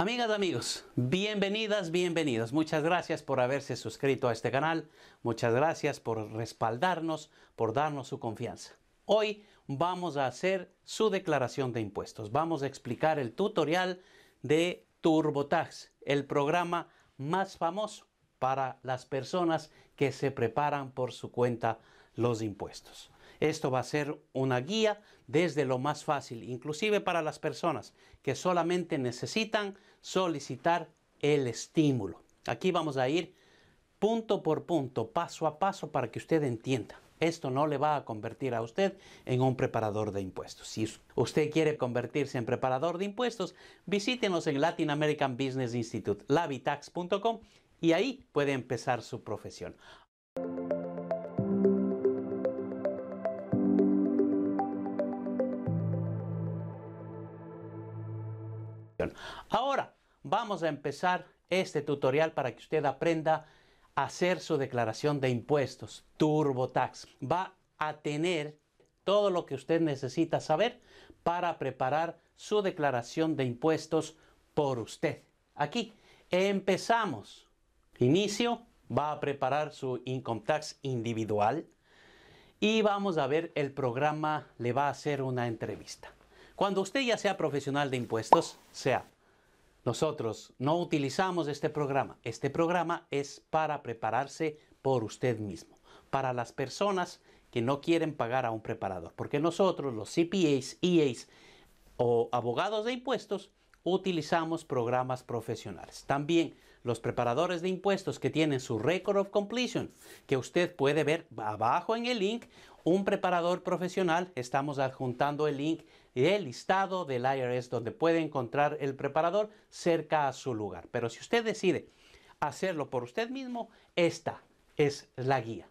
Amigas, amigos, bienvenidas, bienvenidos. Muchas gracias por haberse suscrito a este canal. Muchas gracias por respaldarnos, por darnos su confianza. Hoy vamos a hacer su declaración de impuestos. Vamos a explicar el tutorial de TurboTax, el programa más famoso para las personas que se preparan por su cuenta los impuestos. Esto va a ser una guía desde lo más fácil, inclusive para las personas que solamente necesitan solicitar el estímulo. Aquí vamos a ir punto por punto, paso a paso, para que usted entienda. Esto no le va a convertir a usted en un preparador de impuestos. Si usted quiere convertirse en preparador de impuestos, visítenos en Latin American Business Institute, labitax.com, y ahí puede empezar su profesión. Ahora vamos a empezar este tutorial para que usted aprenda a hacer su declaración de impuestos, TurboTax. Va a tener todo lo que usted necesita saber para preparar su declaración de impuestos por usted. Aquí empezamos. Inicio, va a preparar su income tax individual y vamos a ver el programa le va a hacer una entrevista. Cuando usted ya sea profesional de impuestos, sea nosotros no utilizamos este programa. Este programa es para prepararse por usted mismo, para las personas que no quieren pagar a un preparador, porque nosotros, los CPAs, EAs o abogados de impuestos, utilizamos programas profesionales. También los preparadores de impuestos que tienen su Record of Completion, que usted puede ver abajo en el link, un preparador profesional, estamos adjuntando el link el listado del IRS donde puede encontrar el preparador cerca a su lugar. Pero si usted decide hacerlo por usted mismo, esta es la guía.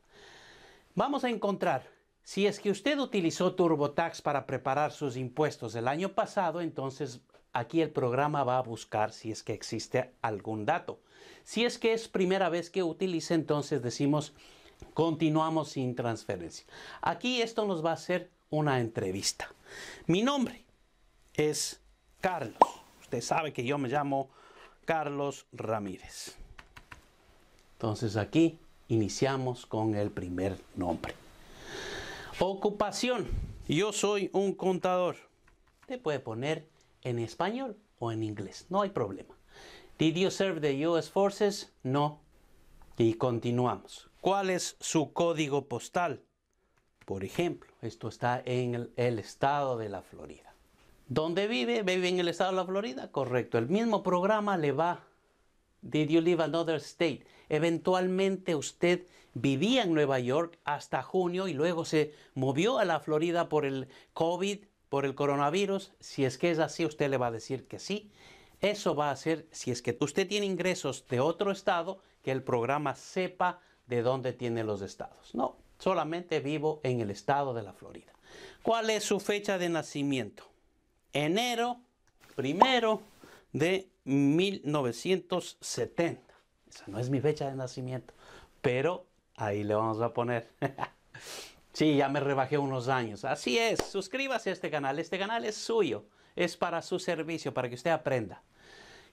Vamos a encontrar, si es que usted utilizó TurboTax para preparar sus impuestos el año pasado, entonces aquí el programa va a buscar si es que existe algún dato. Si es que es primera vez que utilice, entonces decimos continuamos sin transferencia. Aquí esto nos va a hacer una entrevista. Mi nombre es Carlos. Usted sabe que yo me llamo Carlos Ramírez. Entonces aquí iniciamos con el primer nombre. Ocupación. Yo soy un contador. Te puede poner en español o en inglés. No hay problema. Did you serve the US Forces? No. Y continuamos. ¿Cuál es su código postal? Por ejemplo, esto está en el, estado de la Florida. ¿Dónde vive? ¿Vive en el estado de la Florida? Correcto. El mismo programa le va. Did you live another state? Eventualmente usted vivía en Nueva York hasta junio y luego se movió a la Florida por el COVID, por el coronavirus. Si es que es así, usted le va a decir que sí. Eso va a hacer, si es que usted tiene ingresos de otro estado, que el programa sepa de dónde tiene los estados. No, Solamente vivo en el estado de la Florida. ¿Cuál es su fecha de nacimiento? Enero primero de 1970. Esa no es mi fecha de nacimiento, pero ahí le vamos a poner. sí, ya me rebajé unos años. Así es, suscríbase a este canal. Este canal es suyo, es para su servicio, para que usted aprenda.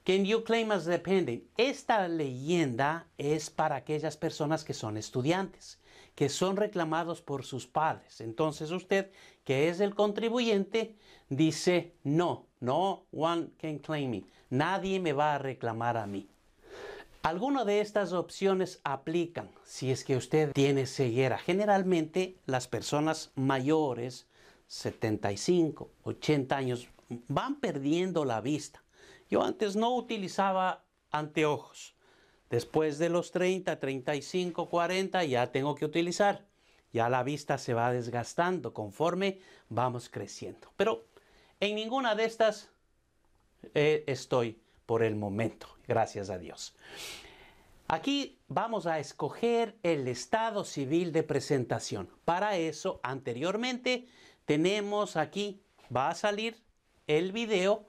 Can you claim as dependent? Esta leyenda es para aquellas personas que son estudiantes que son reclamados por sus padres. Entonces usted, que es el contribuyente, dice, no, no one can claim me. Nadie me va a reclamar a mí. Algunas de estas opciones aplican si es que usted tiene ceguera. Generalmente las personas mayores, 75, 80 años, van perdiendo la vista. Yo antes no utilizaba anteojos. Después de los 30, 35, 40 ya tengo que utilizar. Ya la vista se va desgastando conforme vamos creciendo. Pero en ninguna de estas eh, estoy por el momento, gracias a Dios. Aquí vamos a escoger el estado civil de presentación. Para eso, anteriormente, tenemos aquí, va a salir el video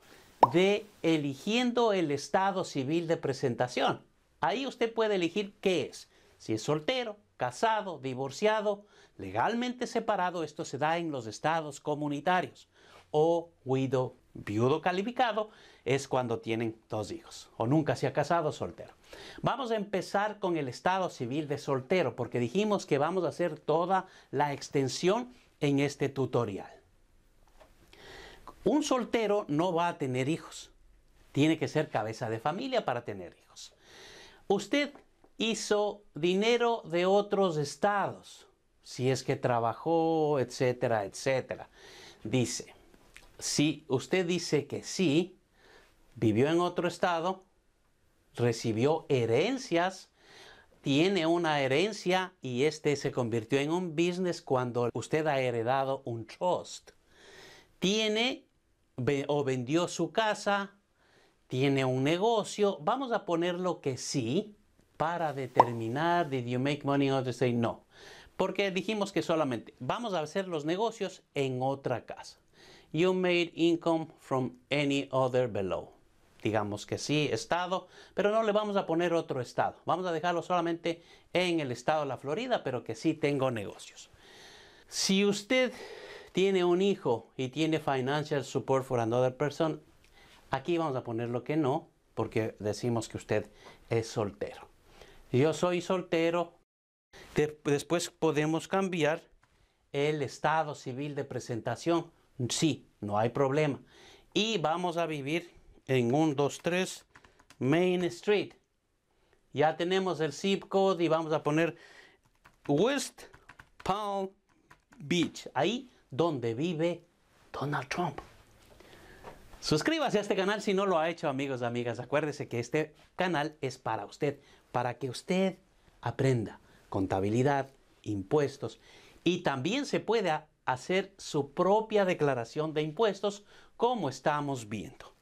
de eligiendo el estado civil de presentación. Ahí usted puede elegir qué es. Si es soltero, casado, divorciado, legalmente separado, esto se da en los estados comunitarios. O widow viudo calificado es cuando tienen dos hijos o nunca se ha casado soltero. Vamos a empezar con el estado civil de soltero porque dijimos que vamos a hacer toda la extensión en este tutorial. Un soltero no va a tener hijos. Tiene que ser cabeza de familia para tener hijos. Usted hizo dinero de otros estados, si es que trabajó, etcétera, etcétera. Dice, si usted dice que sí, vivió en otro estado, recibió herencias, tiene una herencia y este se convirtió en un business cuando usted ha heredado un trust. Tiene o vendió su casa, tiene un negocio, vamos a ponerlo que sí para determinar did you make money or say no. Porque dijimos que solamente vamos a hacer los negocios en otra casa. You made income from any other below. Digamos que sí, estado, pero no le vamos a poner otro estado. Vamos a dejarlo solamente en el estado de la Florida, pero que sí tengo negocios. Si usted tiene un hijo y tiene financial support for another person, aquí vamos a poner lo que no, porque decimos que usted es soltero. Yo soy soltero. después podemos cambiar el estado civil de presentación. Sí, no hay problema. Y vamos a vivir en 1, 2, 3 Main Street. Ya tenemos el zip code y vamos a poner West Palm Beach. Ahí donde vive Donald Trump. Suscríbase a este canal si no lo ha hecho, amigos amigas. Acuérdese que este canal es para usted, para que usted aprenda contabilidad, impuestos y también se pueda hacer su propia declaración de impuestos como estamos viendo.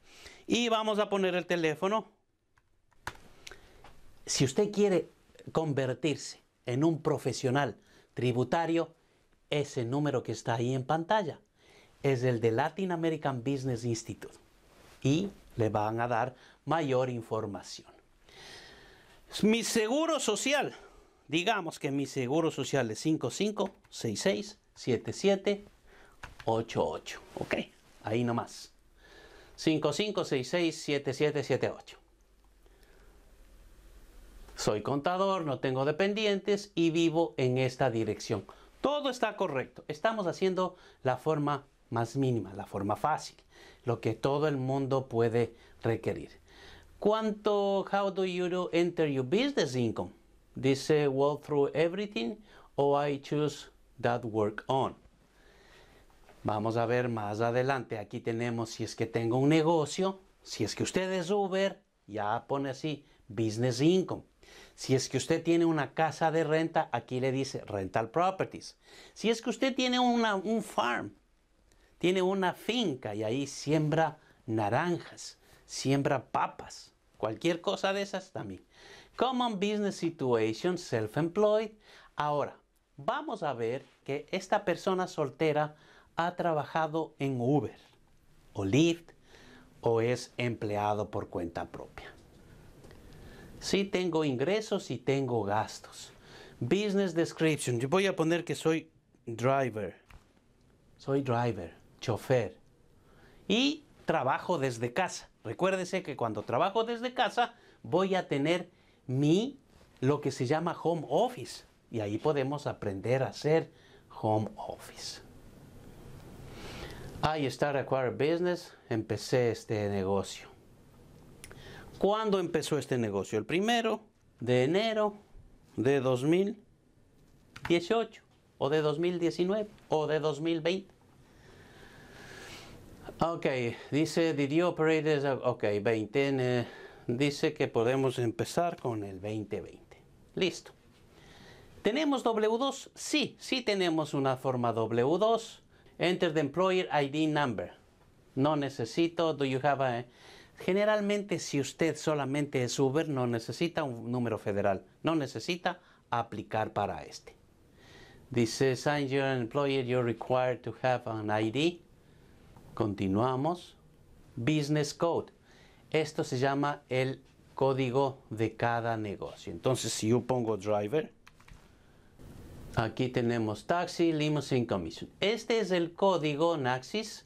Y vamos a poner el teléfono. Si usted quiere convertirse en un profesional tributario, ese número que está ahí en pantalla es el de Latin American Business Institute y le van a dar mayor información. Mi seguro social, digamos que mi seguro social es 55667788, ¿ok? Ahí nomás. 55667778. Soy contador, no tengo dependientes y vivo en esta dirección. Todo está correcto. Estamos haciendo la forma más mínima, la forma fácil, lo que todo el mundo puede requerir. ¿Cuánto, how do you enter your business income? Dice, well, through everything, or I choose that work on. Vamos a ver más adelante. Aquí tenemos si es que tengo un negocio, si es que usted es Uber, ya pone así, business income. Si es que usted tiene una casa de renta, aquí le dice rental properties. Si es que usted tiene una, un farm, tiene una finca y ahí siembra naranjas, siembra papas, cualquier cosa de esas también. Common business situation, self-employed. Ahora, vamos a ver que esta persona soltera ha trabajado en Uber o Lyft o es empleado por cuenta propia. Sí tengo ingresos y tengo gastos. Business description. Yo voy a poner que soy driver. Soy driver, chofer. Y trabajo desde casa. Recuérdese que cuando trabajo desde casa voy a tener mi, lo que se llama home office. Y ahí podemos aprender a hacer home office. Ahí está Acquire Business. Empecé este negocio. ¿Cuándo empezó este negocio? El primero de enero de 2018 o de 2019 o de 2020. Ok, dice, did you operate Ok, 20. dice que podemos empezar con el 2020. Listo. ¿Tenemos W2? Sí, sí tenemos una forma W2. Enter the employer ID number. No necesito, do you have a... Generalmente si usted solamente es Uber no necesita un número federal, no necesita aplicar para este. Dice, sign your employer, you're required to have an ID. Continuamos. Business code. Esto se llama el código de cada negocio. Entonces, si yo pongo driver, aquí tenemos taxi, limousine commission. Este es el código Naxis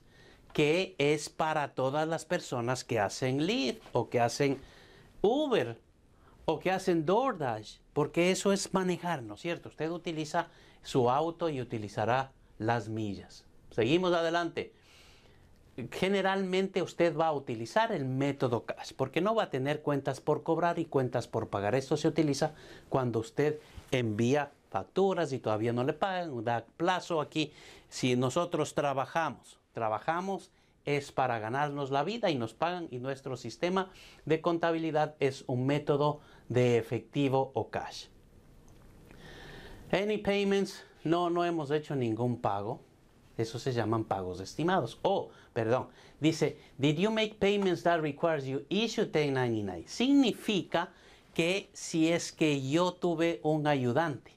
que es para todas las personas que hacen Lyft o que hacen Uber o que hacen DoorDash, porque eso es manejar, ¿no es cierto? Usted utiliza su auto y utilizará las millas. Seguimos adelante. Generalmente usted va a utilizar el método cash porque no va a tener cuentas por cobrar y cuentas por pagar. Esto se utiliza cuando usted envía facturas y todavía no le pagan, da plazo aquí. Si nosotros trabajamos, trabajamos es para ganarnos la vida y nos pagan y nuestro sistema de contabilidad es un método de efectivo o cash. Any payments, no, no hemos hecho ningún pago. Eso se llaman pagos estimados. Oh, perdón. Dice, did you make payments that requires you issue 1099? Significa que si es que yo tuve un ayudante,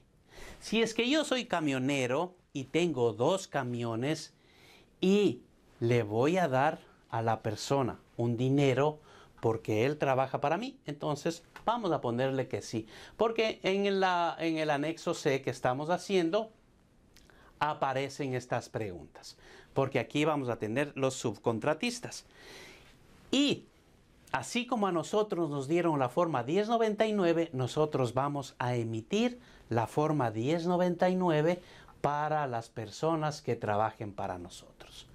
si es que yo soy camionero y tengo dos camiones y le voy a dar a la persona un dinero porque él trabaja para mí, entonces vamos a ponerle que sí. Porque en, en el anexo C que estamos haciendo aparecen estas preguntas. Porque aquí vamos a tener los subcontratistas. Y así como a nosotros nos dieron la forma 1099, nosotros vamos a emitir la forma 1099 para las personas que trabajen para nosotros.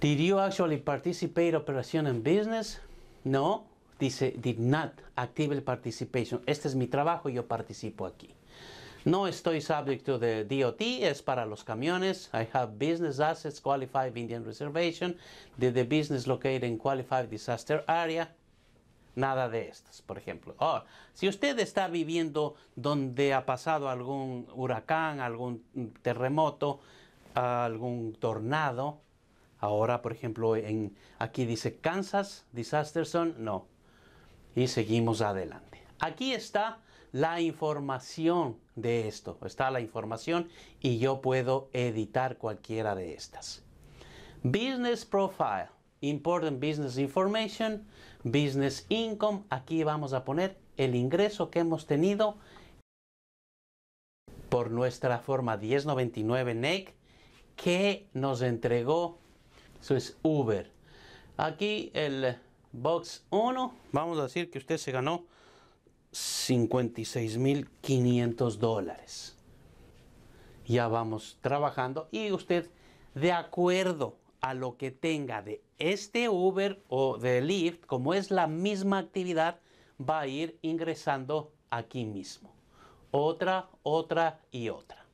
Did you actually participate operación en business? No, dice did not active participation. Este es mi trabajo, yo participo aquí. No estoy subject to the DOT, es para los camiones. I have business assets qualified Indian reservation. Did the business located in qualified disaster area? Nada de estos, por ejemplo. Oh, si usted está viviendo donde ha pasado algún huracán, algún terremoto, algún tornado, Ahora, por ejemplo, en, aquí dice Kansas Disaster Zone, no. Y seguimos adelante. Aquí está la información de esto. Está la información y yo puedo editar cualquiera de estas. Business Profile. Important Business Information. Business Income. Aquí vamos a poner el ingreso que hemos tenido por nuestra forma 1099 NEC que nos entregó eso es Uber. Aquí el box 1, vamos a decir que usted se ganó 56.500 dólares. Ya vamos trabajando y usted, de acuerdo a lo que tenga de este Uber o de Lyft, como es la misma actividad, va a ir ingresando aquí mismo. Otra, otra y otra.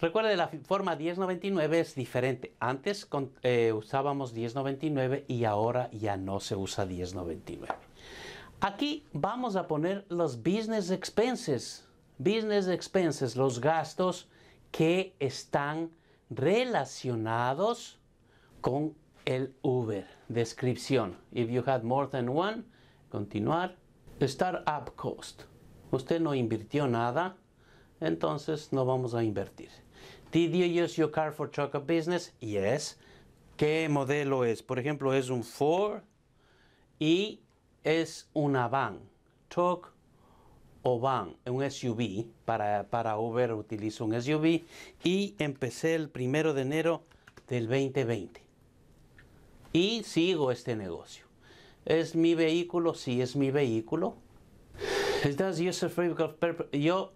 Recuerde, la forma 1099 es diferente. Antes eh, usábamos 1099 y ahora ya no se usa 1099. Aquí vamos a poner los business expenses. Business expenses, los gastos que están relacionados con el Uber. Descripción. If you had more than one, continuar. Startup cost. Usted no invirtió nada, entonces no vamos a invertir. Did you use your car for truck business? Yes. ¿Qué modelo es? Por ejemplo, es un Ford y es una van. Truck o van, un SUV. Para, para Uber utilizo un SUV y empecé el primero de enero del 2020. Y sigo este negocio. ¿Es mi vehículo? Sí, es mi vehículo. Yo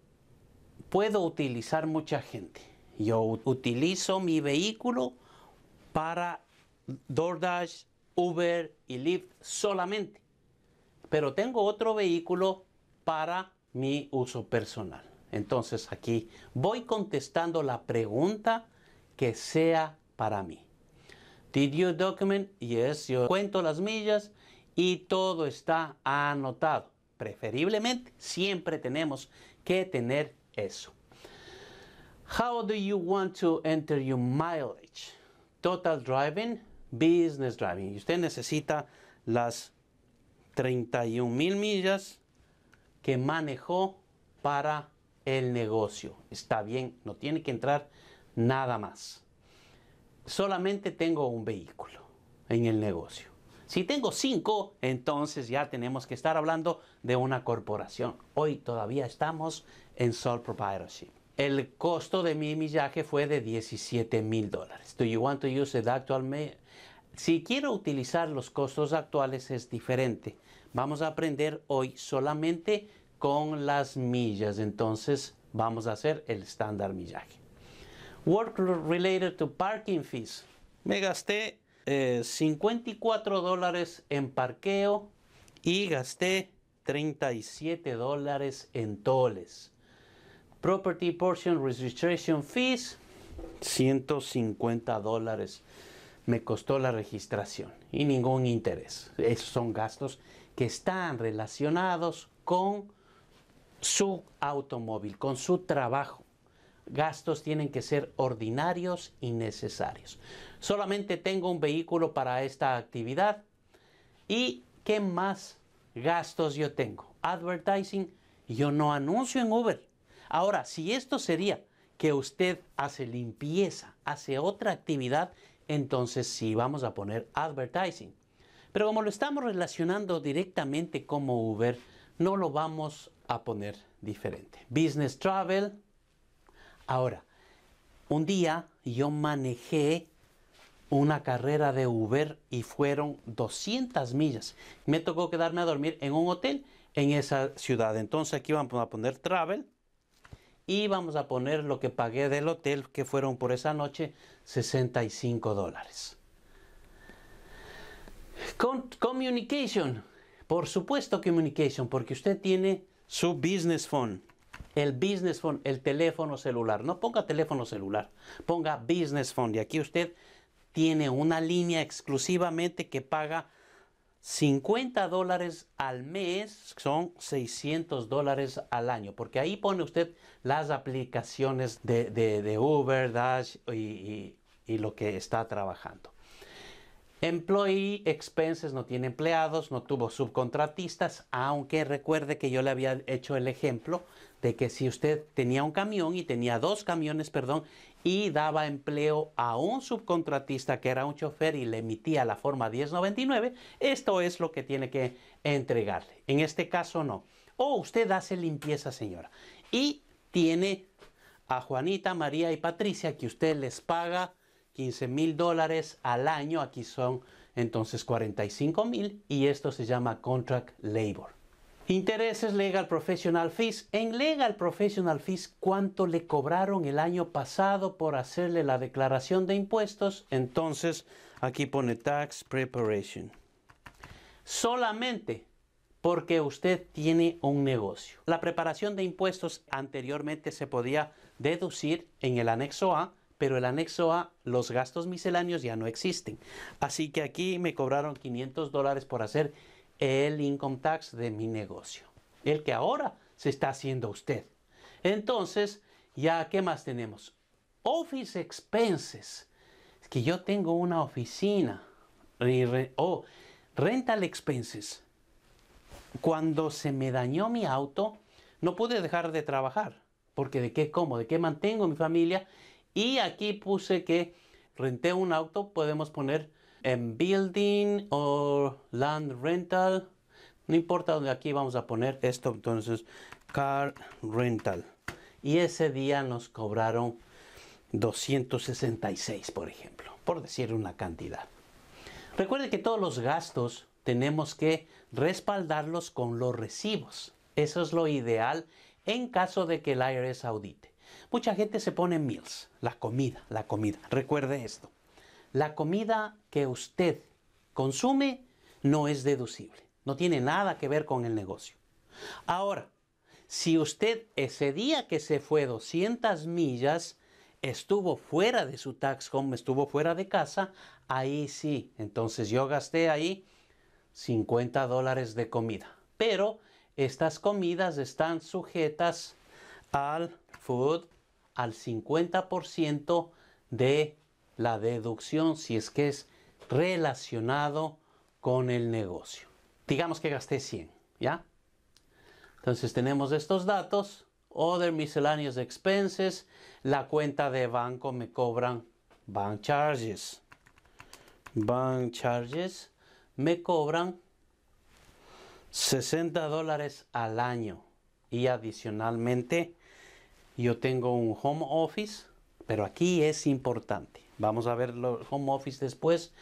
puedo utilizar mucha gente yo utilizo mi vehículo para DoorDash, Uber y Lyft solamente. Pero tengo otro vehículo para mi uso personal. Entonces aquí voy contestando la pregunta que sea para mí. Did you document? Yes, yo cuento las millas y todo está anotado. Preferiblemente siempre tenemos que tener eso. How do you want to enter your mileage? Total driving, business driving. Y usted necesita las 31 mil millas que manejó para el negocio. Está bien, no tiene que entrar nada más. Solamente tengo un vehículo en el negocio. Si tengo cinco, entonces ya tenemos que estar hablando de una corporación. Hoy todavía estamos en sole proprietorship. el costo de mi millaje fue de 17 mil dólares. Do you want to use the actual Si quiero utilizar los costos actuales es diferente. Vamos a aprender hoy solamente con las millas. Entonces vamos a hacer el estándar millaje. Work related to parking fees. Me gasté 54 eh, dólares en parqueo y gasté 37 dólares en toles. Property Portion Registration Fees, 150 dólares me costó la registración y ningún interés. Esos son gastos que están relacionados con su automóvil, con su trabajo. Gastos tienen que ser ordinarios y necesarios. Solamente tengo un vehículo para esta actividad. ¿Y qué más gastos yo tengo? Advertising. Yo no anuncio en Uber. Ahora, si esto sería que usted hace limpieza, hace otra actividad, entonces sí vamos a poner advertising. Pero como lo estamos relacionando directamente como Uber, no lo vamos a poner diferente. Business travel. Ahora, un día yo manejé una carrera de Uber y fueron 200 millas. Me tocó quedarme a dormir en un hotel en esa ciudad. Entonces aquí vamos a poner travel y vamos a poner lo que pagué del hotel, que fueron por esa noche 65 dólares. Communication, por supuesto communication, porque usted tiene su business phone. El business phone, el teléfono celular. No ponga teléfono celular, ponga business phone. Y aquí usted tiene una línea exclusivamente que paga 50 dólares al mes son 600 dólares al año, porque ahí pone usted las aplicaciones de, Uber, Dash y, y, lo que está trabajando. Employee expenses no tiene empleados, no tuvo subcontratistas, aunque recuerde que yo le había hecho el ejemplo de que si usted tenía un camión y tenía dos camiones, perdón, y daba empleo a un subcontratista que era un chofer y le emitía la forma 1099, esto es lo que tiene que entregarle. En este caso no. O usted hace limpieza, señora, y tiene a Juanita, María y Patricia que usted les paga 15 mil dólares al año, aquí son entonces 45 mil y esto se llama contract labor. Intereses Legal Professional Fees. En Legal Professional Fees, ¿cuánto le cobraron el año pasado por hacerle la declaración de impuestos? Entonces, aquí pone Tax Preparation. Solamente porque usted tiene un negocio. La preparación de impuestos anteriormente se podía deducir en el anexo A, pero el anexo A, los gastos misceláneos ya no existen. Así que aquí me cobraron 500 dólares por hacer el income tax de mi negocio, el que ahora se está haciendo usted. Entonces, ya, ¿qué más tenemos? Office expenses. Es que yo tengo una oficina. O rental expenses. Cuando se me dañó mi auto, no pude dejar de trabajar. Porque de qué como, de qué mantengo mi familia. Y aquí puse que renté un auto, podemos poner en building o land rental. No importa donde aquí vamos a poner esto, entonces car rental. Y ese día nos cobraron 266, por ejemplo, por decir una cantidad. Recuerde que todos los gastos tenemos que respaldarlos con los recibos. Eso es lo ideal en caso de que el IRS audite. Mucha gente se pone en meals, la comida, la comida. Recuerde esto. La comida que usted consume no es deducible, no tiene nada que ver con el negocio. Ahora, si usted ese día que se fue 200 millas estuvo fuera de su tax home, estuvo fuera de casa, ahí sí, entonces yo gasté ahí 50 dólares de comida. Pero estas comidas están sujetas al food, al 50% de la deducción si es que es relacionado con el negocio. Digamos que gasté 100, ¿ya? Entonces tenemos estos datos, other miscellaneous expenses, la cuenta de banco me cobran bank charges. Bank charges me cobran 60 dólares al año y adicionalmente yo tengo un home office, pero aquí es importante. Vamos a ver el home office después.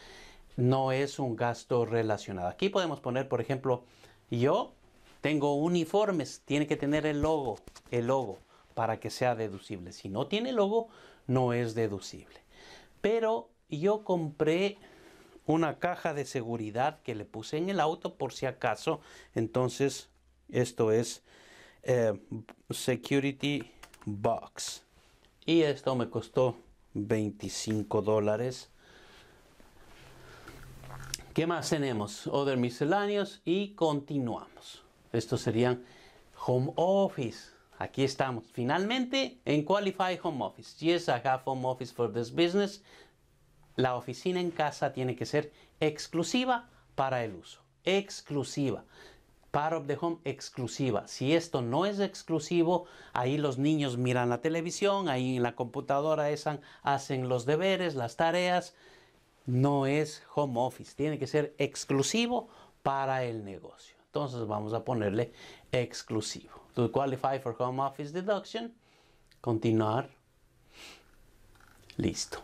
No es un gasto relacionado. Aquí podemos poner, por ejemplo, yo tengo uniformes, tiene que tener el logo, el logo para que sea deducible. Si no tiene logo, no es deducible. Pero yo compré una caja de seguridad que le puse en el auto por si acaso. Entonces, esto es eh, Security Box. Y esto me costó 25 dólares. ¿Qué más tenemos? Other misceláneos y continuamos. Estos serían Home Office. Aquí estamos. Finalmente en Qualify Home Office. Yes, I have home office for this business. La oficina en casa tiene que ser exclusiva para el uso. Exclusiva. Part of the home exclusiva. Si esto no es exclusivo, ahí los niños miran la televisión, ahí en la computadora hacen los deberes, las tareas. No es home office. Tiene que ser exclusivo para el negocio. Entonces vamos a ponerle exclusivo. To qualify for home office deduction, continuar. Listo.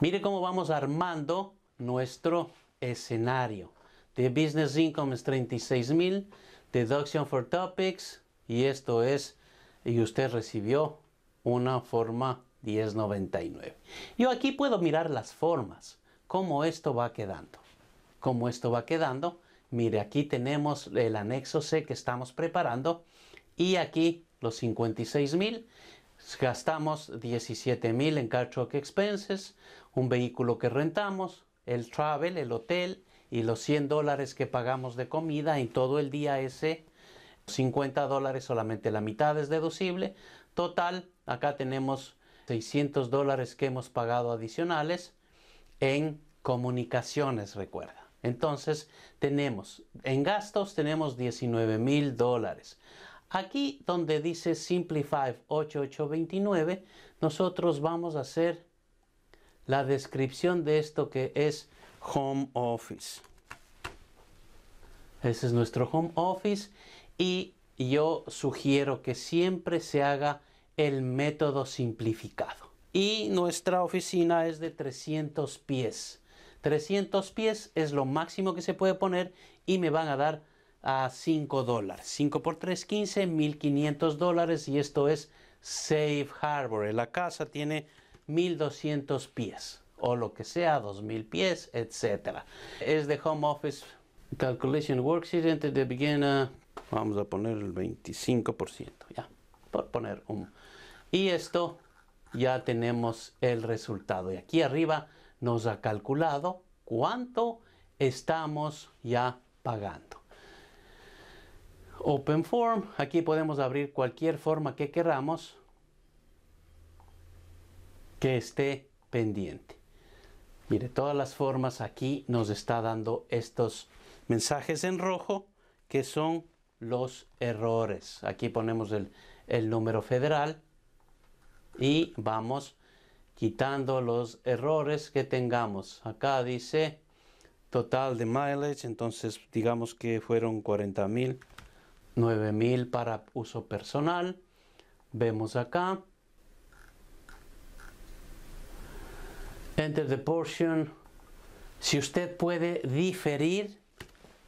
Mire cómo vamos armando nuestro escenario. The business income es 36 mil, deduction for topics, y esto es, y usted recibió una forma 1099. Yo aquí puedo mirar las formas, cómo esto va quedando. Cómo esto va quedando. Mire, aquí tenemos el anexo C que estamos preparando y aquí los 56 mil. Gastamos 17 mil en car truck expenses, un vehículo que rentamos, el travel, el hotel y los 100 dólares que pagamos de comida en todo el día ese. 50 dólares, solamente la mitad es deducible. Total, acá tenemos 600 dólares que hemos pagado adicionales en comunicaciones, recuerda. Entonces, tenemos, en gastos tenemos 19 mil dólares. Aquí donde dice Simplify 8829, nosotros vamos a hacer la descripción de esto que es Home Office. Ese es nuestro Home Office y yo sugiero que siempre se haga el método simplificado. Y nuestra oficina es de 300 pies. 300 pies es lo máximo que se puede poner y me van a dar a 5 dólares. 5 por 3, 15, 1500 dólares y esto es Safe Harbor. La casa tiene 1200 pies o lo que sea, 2000 pies, etc. Es de Home Office Calculation Worksheet entre the beginner. Vamos a poner el 25%, ya, por poner un. Y esto ya tenemos el resultado. Y aquí arriba nos ha calculado cuánto estamos ya pagando. Open Form, aquí podemos abrir cualquier forma que queramos que esté pendiente. Mire, todas las formas aquí nos está dando estos mensajes en rojo que son los errores. Aquí ponemos el, número federal y vamos quitando los errores que tengamos. Acá dice total de mileage, entonces digamos que fueron 40 mil, 9 mil para uso personal. Vemos acá Enter the portion. Si usted puede diferir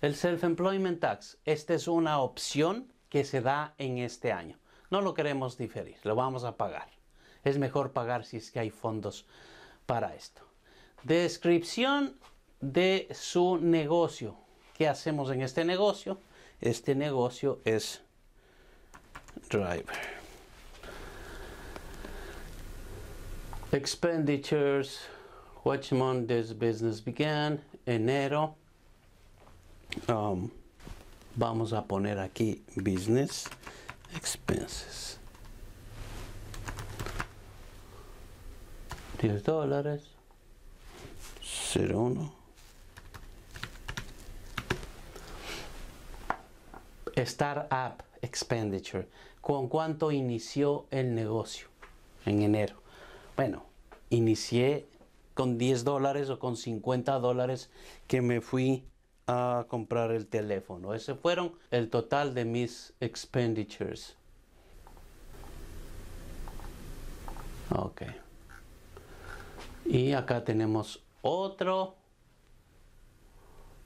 el self-employment tax, esta es una opción que se da en este año. No lo queremos diferir, lo vamos a pagar. Es mejor pagar si es que hay fondos para esto. Descripción de su negocio. ¿Qué hacemos en este negocio? Este negocio es driver. Expenditures Which month this business began? Enero. Um, vamos a poner aquí business expenses. 10 dólares. 01. Startup expenditure. ¿Con cuánto inició el negocio? En enero. Bueno, inicié con 10 dólares o con 50 dólares que me fui a comprar el teléfono. Ese fueron el total de mis expenditures. Ok. Y acá tenemos otro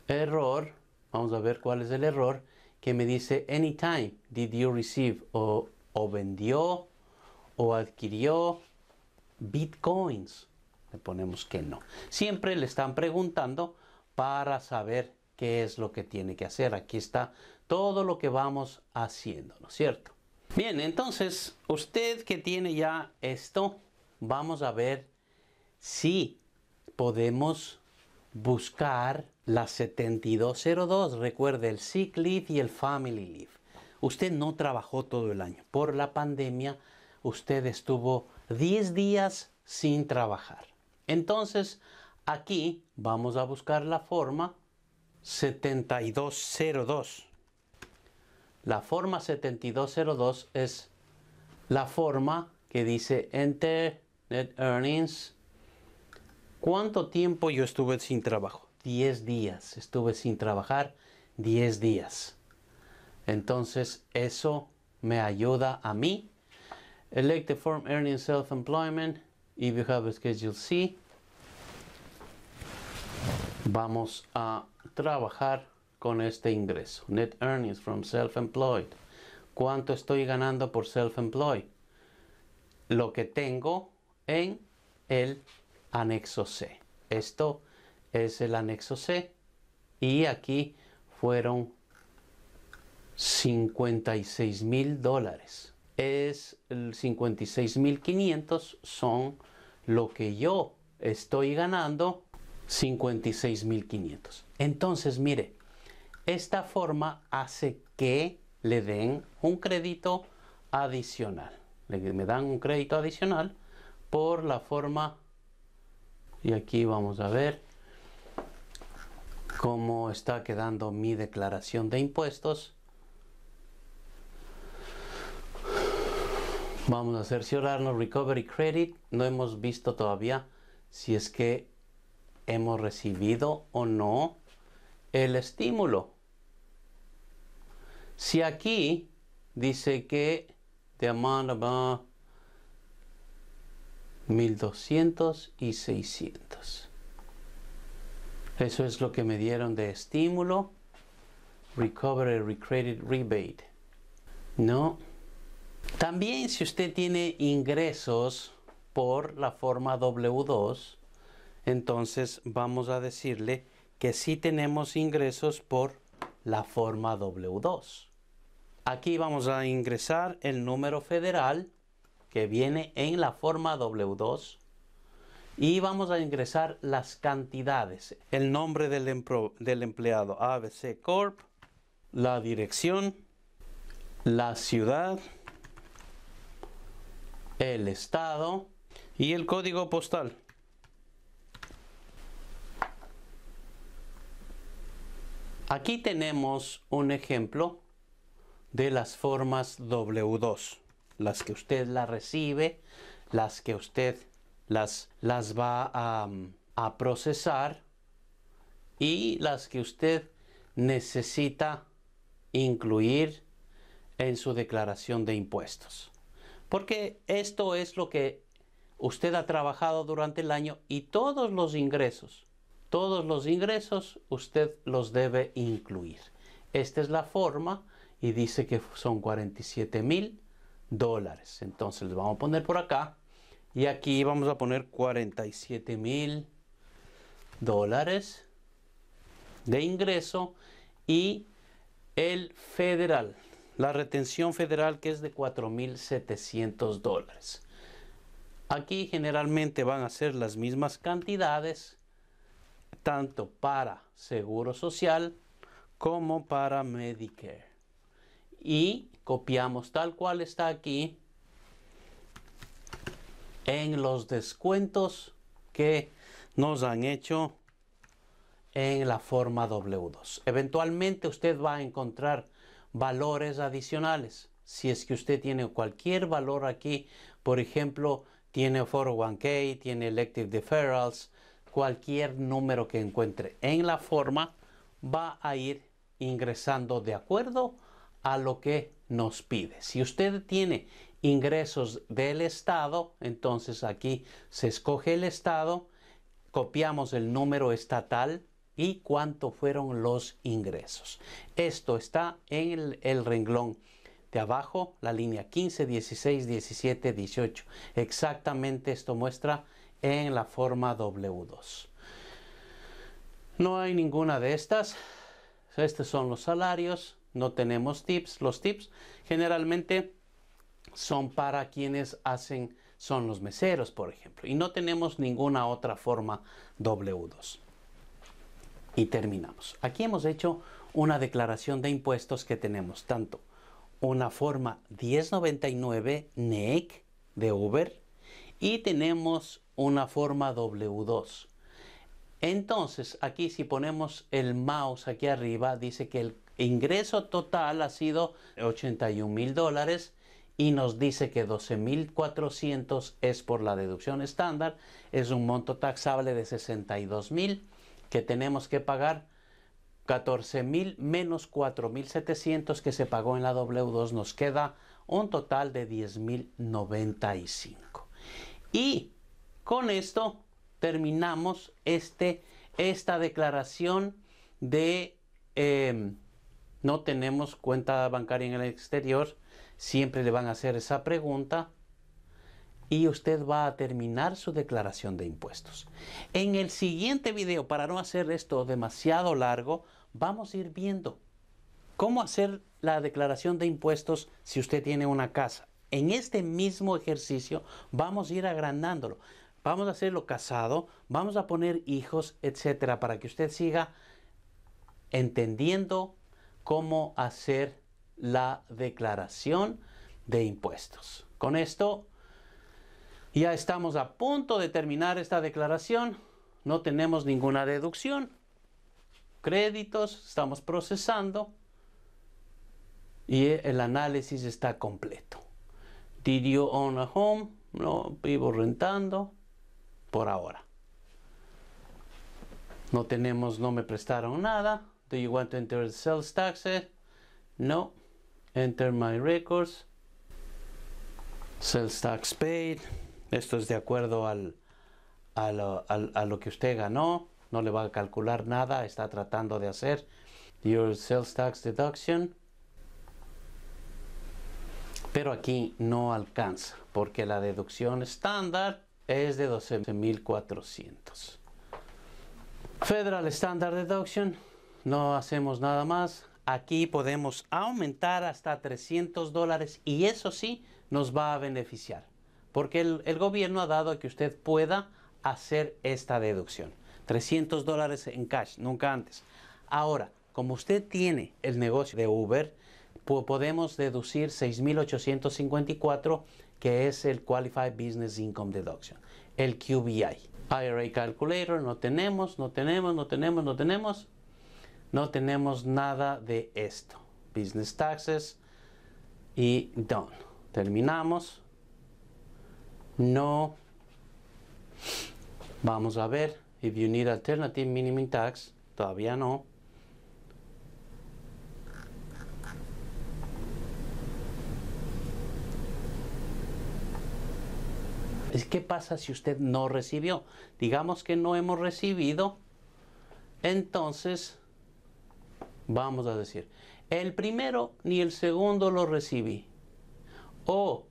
error. Vamos a ver cuál es el error. Que me dice anytime did you receive o, o vendió o adquirió bitcoins. Le ponemos que no. Siempre le están preguntando para saber qué es lo que tiene que hacer. Aquí está todo lo que vamos haciendo, ¿no es cierto? Bien, entonces usted que tiene ya esto, vamos a ver si podemos buscar la 7202. Recuerde el sick leave y el family leave. Usted no trabajó todo el año. Por la pandemia, usted estuvo 10 días sin trabajar. Entonces, aquí vamos a buscar la forma 7202. La forma 7202 es la forma que dice Enter Net Earnings. ¿Cuánto tiempo yo estuve sin trabajo? 10 días. Estuve sin trabajar 10 días. Entonces eso me ayuda a mí. Elect the form Earning Self-Employment. If you have a Schedule C. Vamos a trabajar con este ingreso. Net earnings from self-employed. ¿Cuánto estoy ganando por self-employed? Lo que tengo en el anexo C. Esto es el anexo C y aquí fueron 56 mil dólares. Es el 56 mil 500 son lo que yo estoy ganando 56 mil 500. Entonces, mire, esta forma hace que le den un crédito adicional. me dan un crédito adicional por la forma, y aquí vamos a ver cómo está quedando mi declaración de impuestos. Vamos a cerciorarnos Recovery Credit. No hemos visto todavía si es que hemos recibido o no el estímulo. Si aquí dice que the amount about 1200 y 600. Eso es lo que me dieron de estímulo. Recovery Recredit Rebate. No. También si usted tiene ingresos por la forma W2, entonces vamos a decirle que sí tenemos ingresos por la forma W2. Aquí vamos a ingresar el número federal que viene en la forma W2 y vamos a ingresar las cantidades, el nombre del, del empleado ABC Corp, la dirección, la ciudad, el estado y el código postal. Aquí tenemos un ejemplo de las formas W2, las que usted la recibe, las que usted las, las va a, a procesar y las que usted necesita incluir en su declaración de impuestos. Porque esto es lo que usted ha trabajado durante el año y todos los ingresos todos los ingresos usted los debe incluir. Esta es la forma y dice que son 47 mil dólares. Entonces les vamos a poner por acá y aquí vamos a poner 47 mil dólares de ingreso y el federal, la retención federal que es de 4.700 dólares. Aquí generalmente van a ser las mismas cantidades tanto para Seguro Social como para Medicare. Y copiamos tal cual está aquí en los descuentos que nos han hecho en la forma W2. Eventualmente usted va a encontrar valores adicionales. Si es que usted tiene cualquier valor aquí, por ejemplo, tiene 401k, tiene elective deferrals, cualquier número que encuentre en la forma va a ir ingresando de acuerdo a lo que nos pide. Si usted tiene ingresos del Estado, entonces aquí se escoge el Estado, copiamos el número estatal y cuánto fueron los ingresos. Esto está en el, renglón de abajo, la línea 15, 16, 17, 18. Exactamente esto muestra en la forma W2. No hay ninguna de estas. Estos son los salarios. No tenemos tips. Los tips generalmente son para quienes hacen, son los meseros, por ejemplo. Y no tenemos ninguna otra forma W2. Y terminamos. Aquí hemos hecho una declaración de impuestos que tenemos tanto una forma 1099 NEC de Uber y tenemos una forma W2. Entonces, aquí si ponemos el mouse aquí arriba, dice que el ingreso total ha sido 81 mil dólares y nos dice que 12.400 es por la deducción estándar, es un monto taxable de 62 mil que tenemos que pagar 14 mil menos 4.700 que se pagó en la W2 nos queda un total de 10.095. Y con esto terminamos este, esta declaración de em, no tenemos cuenta bancaria en el exterior. Siempre le van a hacer esa pregunta y usted va a terminar su declaración de impuestos. En el siguiente video, para no hacer esto demasiado largo, vamos a ir viendo cómo hacer la declaración de impuestos si usted tiene una casa. En este mismo ejercicio vamos a ir agrandándolo. Vamos a hacerlo casado, vamos a poner hijos, etcétera, para que usted siga entendiendo cómo hacer la declaración de impuestos. Con esto ya estamos a punto de terminar esta declaración. No tenemos ninguna deducción. Créditos, estamos procesando. Y el análisis está completo. Did you own a home? No, vivo rentando por ahora. No tenemos, no me prestaron nada. Do you want to enter the sales taxes? No. Enter my records. Sales tax paid. Esto es de acuerdo al, a, lo, que usted ganó. No le va a calcular nada. Está tratando de hacer. Your sales tax deduction. Pero aquí no alcanza porque la deducción estándar es de 12.400. Federal Standard Deduction. No hacemos nada más. Aquí podemos aumentar hasta 300 dólares y eso sí nos va a beneficiar porque el, gobierno ha dado que usted pueda hacer esta deducción. 300 dólares en cash, nunca antes. Ahora, como usted tiene el negocio de Uber, podemos deducir 6.854, que es el Qualified Business Income Deduction, el QBI. IRA Calculator, no tenemos, no tenemos, no tenemos, no tenemos. No tenemos nada de esto. Business Taxes y Done. Terminamos. No. Vamos a ver. If you need alternative minimum tax, todavía no. ¿Qué pasa si usted no recibió? Digamos que no hemos recibido. Entonces, vamos a decir, el primero ni el segundo lo recibí. O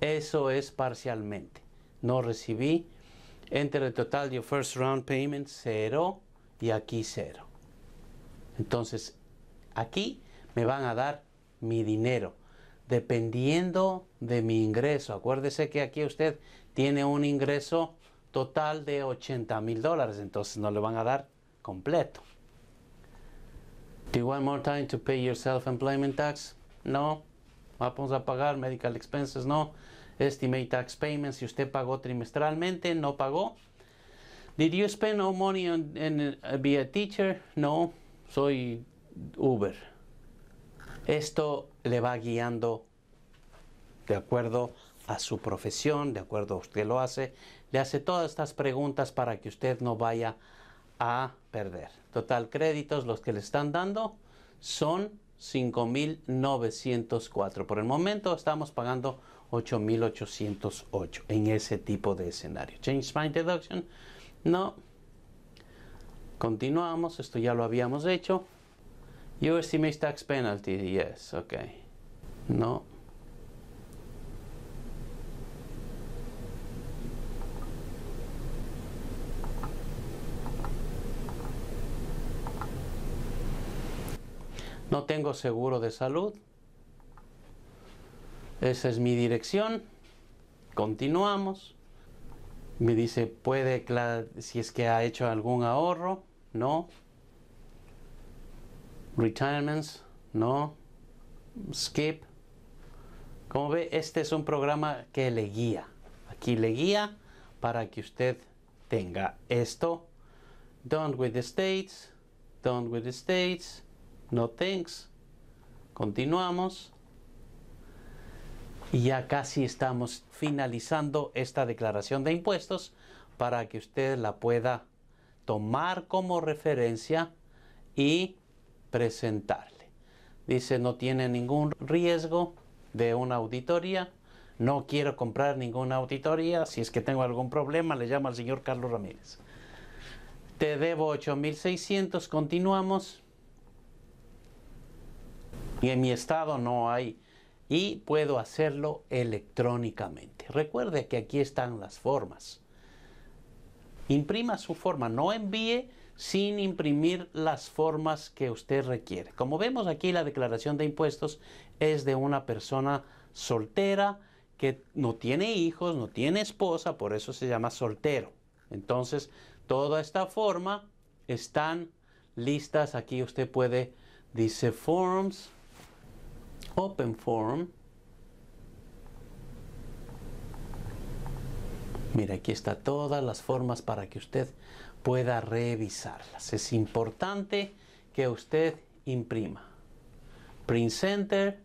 eso es parcialmente. No recibí. Enter el total de first round payment, cero. Y aquí cero. Entonces, aquí me van a dar mi dinero. Dependiendo de mi ingreso. Acuérdese que aquí usted tiene un ingreso total de 80 mil dólares. Entonces no le van a dar completo. Do you want more time to pay your self-employment tax? No. Vamos a pagar medical expenses, no. Estimate tax payments, si usted pagó trimestralmente, no pagó. Did you spend no money on uh, be a teacher? No, soy Uber. Esto le va guiando de acuerdo a su profesión, de acuerdo a usted lo hace, le hace todas estas preguntas para que usted no vaya a perder. Total créditos, los que le están dando son 5.904. Por el momento estamos pagando 8.808 en ese tipo de escenario. Change my deduction. No. Continuamos. Esto ya lo habíamos hecho. You estimate tax penalty. Yes. Ok. No. No tengo seguro de salud. Esa es mi dirección. Continuamos. Me dice, puede, si es que ha hecho algún ahorro. No. Retirements. No. Skip. Como ve, este es un programa que le guía. Aquí le guía para que usted tenga esto. Done with the states. Done with the states no thanks. Continuamos. Y ya casi estamos finalizando esta declaración de impuestos para que usted la pueda tomar como referencia y presentarle. Dice, no tiene ningún riesgo de una auditoría. No quiero comprar ninguna auditoría. Si es que tengo algún problema, le llamo al señor Carlos Ramírez. Te debo 8.600. Continuamos y en mi estado no hay y puedo hacerlo electrónicamente. Recuerde que aquí están las formas. Imprima su forma, no envíe sin imprimir las formas que usted requiere. Como vemos aquí la declaración de impuestos es de una persona soltera que no tiene hijos, no tiene esposa, por eso se llama soltero. Entonces, toda esta forma están listas. Aquí usted puede, dice forms, Open Form. Mira, aquí está todas las formas para que usted pueda revisarlas. Es importante que usted imprima. Print Center.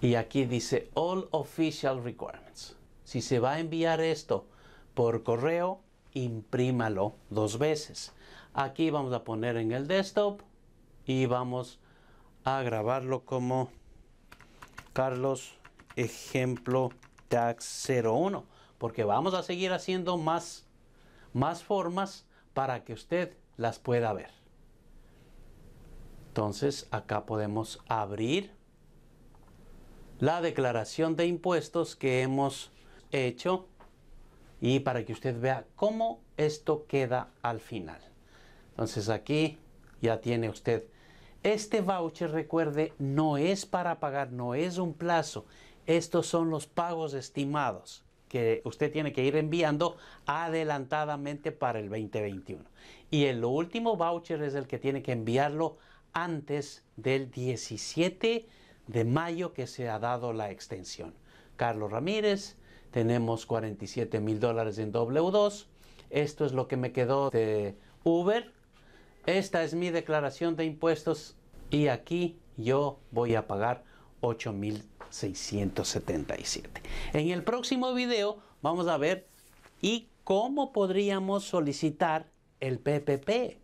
Y aquí dice All Official Requirements. Si se va a enviar esto por correo, imprímalo dos veces. Aquí vamos a poner en el desktop y vamos a grabarlo como Carlos ejemplo tax 01 porque vamos a seguir haciendo más más formas para que usted las pueda ver. Entonces acá podemos abrir la declaración de impuestos que hemos hecho y para que usted vea cómo esto queda al final. Entonces aquí ya tiene usted este voucher, recuerde, no es para pagar, no es un plazo. Estos son los pagos estimados que usted tiene que ir enviando adelantadamente para el 2021. Y el último voucher es el que tiene que enviarlo antes del 17 de mayo que se ha dado la extensión. Carlos Ramírez, tenemos 47 mil dólares en W2. Esto es lo que me quedó de Uber esta es mi declaración de impuestos y aquí yo voy a pagar 8.677. En el próximo video vamos a ver y cómo podríamos solicitar el PPP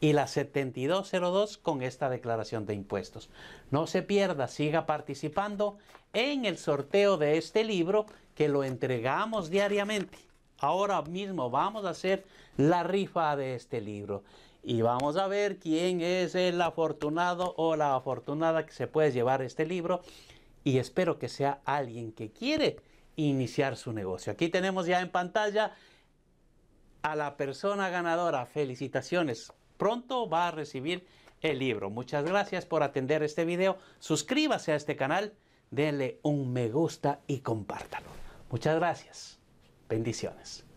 y la 7202 con esta declaración de impuestos. No se pierda, siga participando en el sorteo de este libro que lo entregamos diariamente. Ahora mismo vamos a hacer la rifa de este libro y vamos a ver quién es el afortunado o la afortunada que se puede llevar este libro y espero que sea alguien que quiere iniciar su negocio. Aquí tenemos ya en pantalla a la persona ganadora. Felicitaciones. Pronto va a recibir el libro. Muchas gracias por atender este video. Suscríbase a este canal, denle un me gusta y compártalo. Muchas gracias. Bendiciones.